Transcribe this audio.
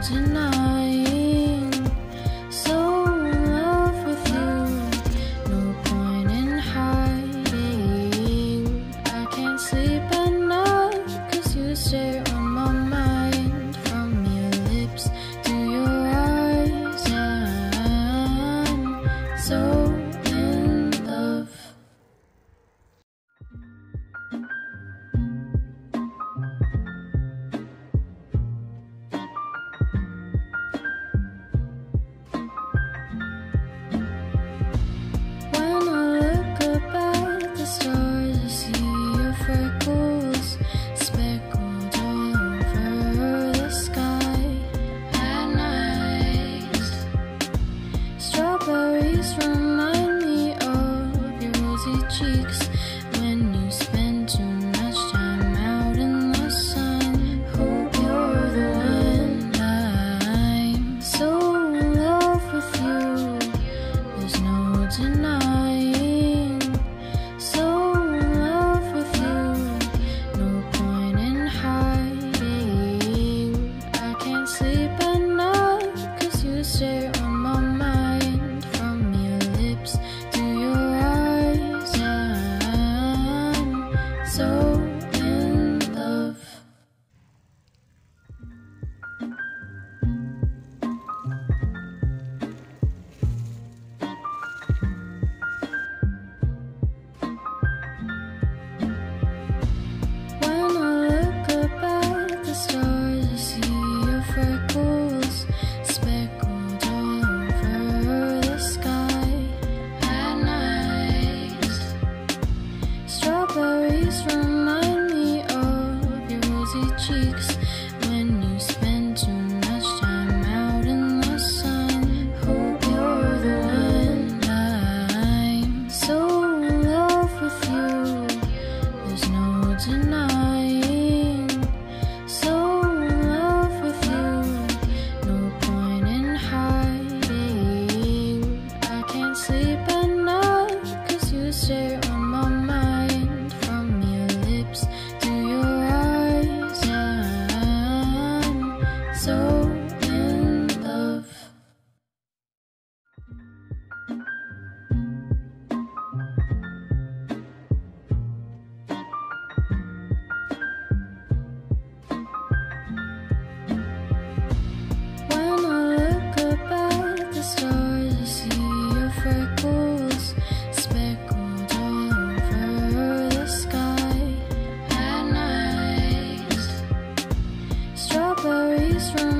mountain speckled over the sky at night. Strawberries from is.